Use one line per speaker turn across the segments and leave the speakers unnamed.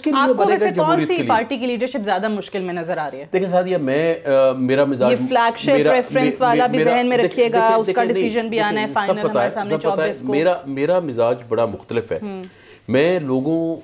کے لیے
آپ کو ویسے کون سی پارٹی کی لیڈرشپ زیادہ مشکل میں نظر آ رہی ہے؟
دیکھیں سادیہ میں میرا مزاج
یہ
میرا-
preference
می-
والا بھی ذہن میں رکھیے گا، اس کا decision بھی آنا ہے
پتہ
ہمارے سامنے
سب پتہ ہے،
24 کو۔
میرا میرا مزاج بڑا مختلف ہے۔ میں لوگوں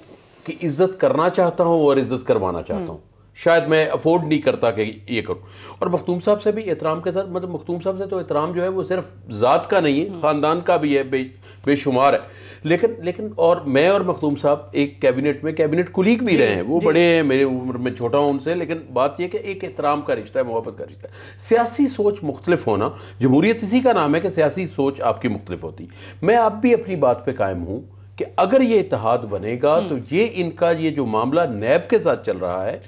کی عزت کرنا چاہتا ہوں اور عزت کروانا چاہتا ہوں۔ شاید میں افورڈ نہیں کرتا کہ یہ کروں۔ اور مختوم صاحب سے بھی احترام کے ساتھ مطلب مختوم صاحب سے تو احترام جو ہے وہ صرف ذات کا نہیں ہے خاندان کا بھی ہے بے بے شمار ہے۔ لیکن لیکن اور میں اور مختوم صاحب ایک کیبنٹ میں کیبنٹ کلیگ بھی رہے ہیں۔ وہ بڑے ہیں میرے عمر میں چھوٹا ہوں ان سے لیکن بات یہ کہ ایک احترام کا رشتہ ہے محبت کا رشتہ ہے۔ سیاسی سوچ مختلف ہونا جمہوریت اسی کا نام ہے کہ سیاسی سوچ آپ کی مختلف ہوتی۔ میں اب بھی اپنی بات پہ قائم ہوں کہ اگر یہ اتحاد بنے گا تو یہ ان کا یہ جو معاملہ نیب کے ساتھ چل رہا ہے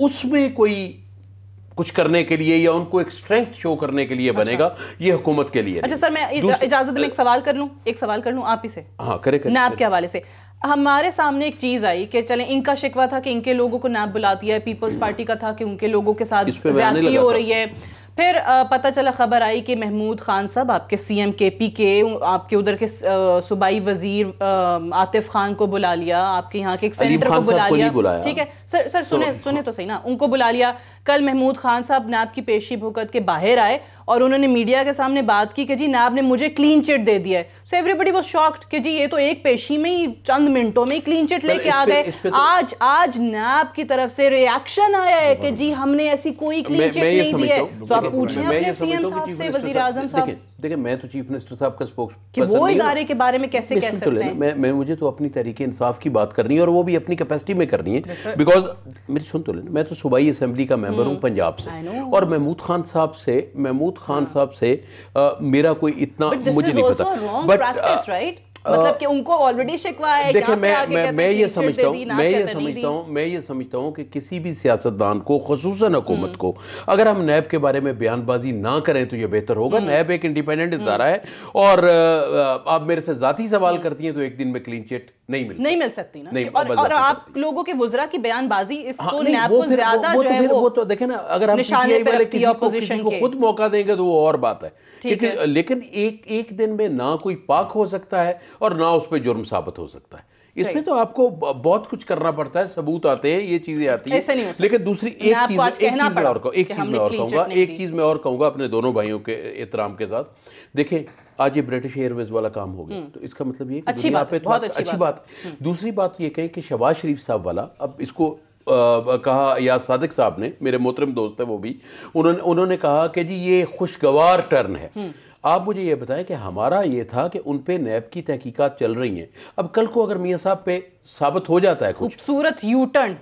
اس میں کوئی کچھ کرنے کے لیے یا ان کو ایک سٹرینگتھ شو کرنے کے لیے بنے گا یہ حکومت کے لیے
اچھا سر میں اجازت میں ایک سوال کر لوں ایک سوال کر لوں آپ ہی سے۔
ہاں کرے
نیب کے حوالے سے۔ ہمارے سامنے ایک چیز آئی کہ چلیں ان کا شکوہ تھا کہ ان کے لوگوں کو نیب بلاتی ہے پیپلز پارٹی کا تھا کہ ان کے لوگوں کے ساتھ زیادتی ہو۔ رہی ہے۔ پھر پتہ چلا خبر آئی کہ محمود خان صاحب آپ کے سی ایم کے پی کے آپ کے ادھر کے صوبائی وزیر عاطف خان کو بلا لیا آپ کے یہاں کے ایک سینٹر کو بلا لیا۔ ٹھیک ہے۔ سر سر سنیں سنیں تو صحیح نا۔ ان کو بلا لیا۔ کل محمود خان صاحب نیب کی پیشی بھگت کے باہر آئے۔ اور انہوں نے میڈیا کے سامنے بات کی کہ جی نیب نے مجھے کلین چٹ دے دیا ہے۔ So everybody was shocked کہ جی یہ تو ایک پیشی میں ہی چند منٹوں میں کلین چٹ لے کے آ گئے۔ آج آج نیب کی طرف سے ریاکشن آیا ہے کہ جی ہم نے ایسی کوئی کلین چٹ نہیں دی ہے۔ سو آپ پوچھیں اپنے سی ایم صاحب سے وزیر اعظم صاحب۔
دیکھیں دیکھیں میں تو چیف منسٹر صاحب کا سپوکس
کہ وہ ادارے کے بارے میں کیسے کہہ سکتے ہیں؟
میں میں مجھے تو اپنی تحریک انصاف کی بات کرنی ہے اور وہ بھی اپنی کیپیسٹی میں کرنی ہے۔ بیکاز میری سن تو لینا میں تو صوبائی اسمبلی کا ممبر ہوں پنجاب سے. اور محمود خان صاحب سے محمود خان صاحب سے میرا کوئی اتنا
بٹ
مجھے نہیں پتا۔
رائٹ مطلب کہ ان کو آلریڈی شکوا ہے
دیکھیں میں میں یہ سمجھتا ہوں میں یہ۔ سمجھتا ہوں میں یہ سمجھتا ہوں کہ کسی بھی سیاستدان کو خصوصاً حکومت کو اگر ہم نیب کے بارے میں بیان بازی نہ کریں تو یہ بہتر ہوگا۔ نیب ایک انڈیپینڈنٹ ادارہ ہے اور آپ میرے سے ذاتی سوال کرتی ہیں تو ایک دن میں کلین چٹ نہیں مل
نہیں مل سکتی نا۔ اور آپ لوگوں کے وزراء کی بیان بازی اس
ہاں،
کو نیب کو زیادہ جو ہے وہ
تو دیکھیں نا اگر ہم
نشانے پہ رکھتی
کو
کے۔
خود موقع دیں گے تو وہ اور بات ہے۔ لیکن ایک ایک دن میں نہ کوئی پاک ہو سکتا ہے اور نہ اس پہ جرم ثابت ہو سکتا ہے۔ اس میں تو آپ کو بہت کچھ کرنا پڑتا ہے ثبوت آتے ہیں یہ چیزیں آتی ہیں۔ لیکن دوسری ایک چیز میں اور کہوں ایک چیز میں اور کہوں گا ایک۔ چیز میں اور کہوں گا اپنے دونوں بھائیوں کے احترام کے ساتھ۔ دیکھیں آج یہ برٹش ایئر ویز والا کام ہو گیا۔ تو اس کا مطلب یہ کہ
اچھی بات
دوسری بات یہ کہیں کہ شہباز شریف صاحب والا اب اس کو کہا یا صادق صاحب نے میرے محترم دوست ہیں وہ بھی انہوں نے کہا کہ جی یہ خوشگوار ٹرن ہے۔ آپ مجھے یہ بتائیں کہ ہمارا یہ تھا کہ ان پہ نیب کی تحقیقات چل رہی ہیں۔ اب کل کو اگر میاں صاحب پہ ثابت ہو جاتا ہے
خوبصورت یو ٹرن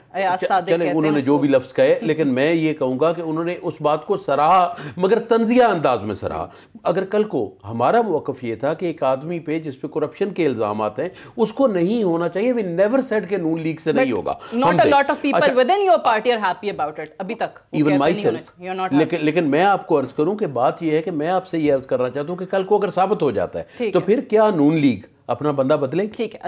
کہتے
انہوں نے جو۔ بھی لفظ کہے لیکن میں یہ کہوں گا کہ انہوں نے اس بات کو سراہا مگر تنزیہ انداز میں سراہا۔ اگر کل کو ہمارا موقف یہ تھا کہ ایک آدمی پہ جس پہ کرپشن کے الزامات ہیں اس کو نہیں ہونا چاہیے وی نیور سیٹ کہ نون لیگ سے نہیں ہوگا۔
not a lot of people within your party are happy about it ابھی تک۔ وہ
ایون
کہتے
مائی
نہیں ہونے-
سیلف
you're not happy.
لیکن میں آپ کو عرض کروں کہ بات یہ ہے کہ میں آپ سے یہ عرض کرنا چاہتا ہوں کہ کل کو اگر ثابت ہو جاتا ہے تو پھر کیا نون لیگ اپنا بندہ بدلے
ٹھیک ہے۔